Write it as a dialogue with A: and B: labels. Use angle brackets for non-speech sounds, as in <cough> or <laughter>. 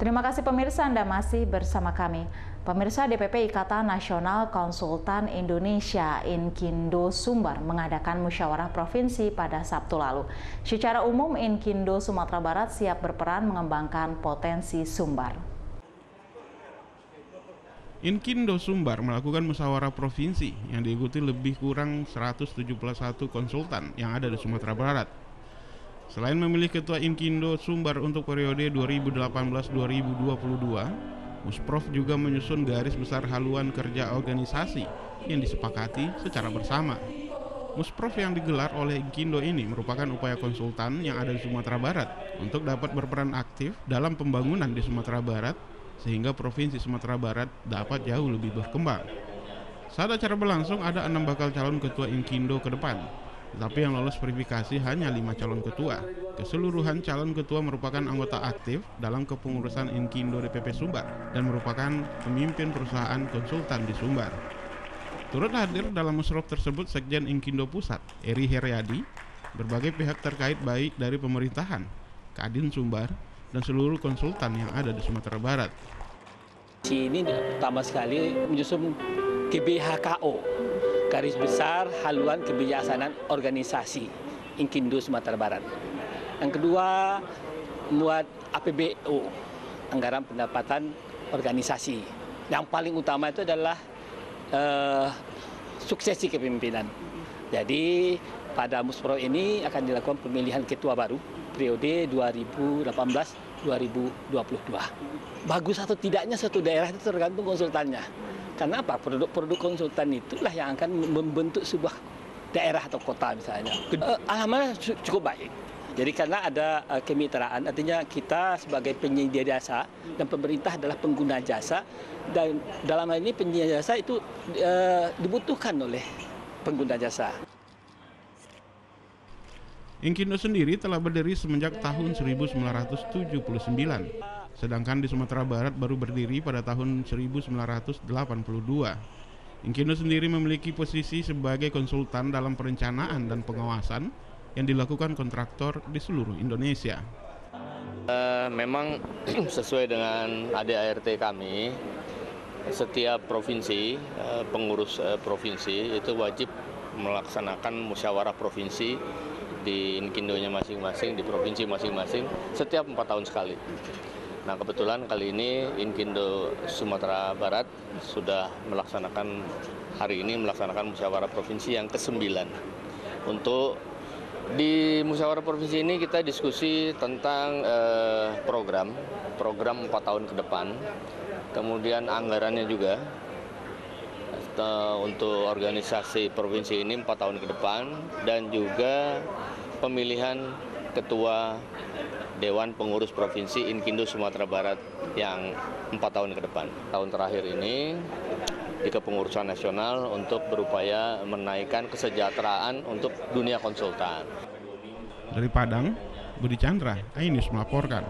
A: Terima kasih pemirsa Anda masih bersama kami. Pemirsa DPP Ikatan Nasional Konsultan Indonesia Inkindo Sumbar mengadakan musyawarah provinsi pada Sabtu lalu. Secara umum Inkindo Sumatera Barat siap berperan mengembangkan potensi Sumbar.
B: Inkindo Sumbar melakukan musyawarah provinsi yang diikuti lebih kurang 171 konsultan yang ada di Sumatera Barat. Selain memilih ketua Inkindo Sumbar untuk periode 2018-2022, Musprof juga menyusun garis besar haluan kerja organisasi yang disepakati secara bersama. Musprof yang digelar oleh Gindo ini merupakan upaya konsultan yang ada di Sumatera Barat untuk dapat berperan aktif dalam pembangunan di Sumatera Barat sehingga Provinsi Sumatera Barat dapat jauh lebih berkembang. Saat acara berlangsung ada enam bakal calon ketua Inkindo ke depan, tetapi yang lolos verifikasi hanya lima calon ketua. Keseluruhan calon ketua merupakan anggota aktif dalam kepengurusan Inkindo DPP Sumbar dan merupakan pemimpin perusahaan konsultan di Sumbar. Turut hadir dalam musrok tersebut Sekjen Inkindo Pusat, Eri Heriadi, berbagai pihak terkait baik dari pemerintahan, Kadin Sumbar, dan seluruh konsultan yang ada di Sumatera Barat.
C: Ini pertama sekali menyusun KBHKO, garis besar haluan kebijaksanaan organisasi Inkindo Sumatera Barat. Yang kedua, membuat APBO, anggaran pendapatan organisasi. Yang paling utama itu adalah uh, suksesi kepemimpinan. Jadi pada Muspro ini akan dilakukan pemilihan ketua baru periode 2018-2022. Bagus atau tidaknya satu daerah itu tergantung konsultannya. Karena apa? Produk-produk konsultan itulah yang akan membentuk sebuah daerah atau kota misalnya. Uh, alhamdulillah cukup baik. Jadi karena ada uh, kemitraan, artinya kita sebagai penyedia jasa dan pemerintah adalah pengguna jasa dan dalam hal ini penyedia jasa itu uh, dibutuhkan oleh pengguna jasa.
B: Inkindo sendiri telah berdiri semenjak tahun 1979 sedangkan di Sumatera Barat baru berdiri pada tahun 1982. Inkindo sendiri memiliki posisi sebagai konsultan dalam perencanaan dan pengawasan yang dilakukan kontraktor di seluruh Indonesia.
D: Uh, memang <clears throat> sesuai dengan ADART kami, setiap provinsi, uh, pengurus uh, provinsi itu wajib melaksanakan musyawarah provinsi di Inkindonya masing-masing, di provinsi masing-masing, setiap empat tahun sekali. Nah kebetulan kali ini Inkindo Sumatera Barat sudah melaksanakan hari ini melaksanakan musyawarah provinsi yang ke-9. Untuk di musyawarah provinsi ini kita diskusi tentang eh, program, program 4 tahun ke depan, kemudian anggarannya juga untuk organisasi provinsi ini 4 tahun ke depan dan juga pemilihan ketua Dewan Pengurus Provinsi Inkindo Sumatera Barat yang empat tahun ke depan. Tahun terakhir ini di kepengurusan nasional untuk berupaya menaikkan kesejahteraan untuk dunia konsultan.
B: Dari Padang, Budi Chandra, Ainus melaporkan.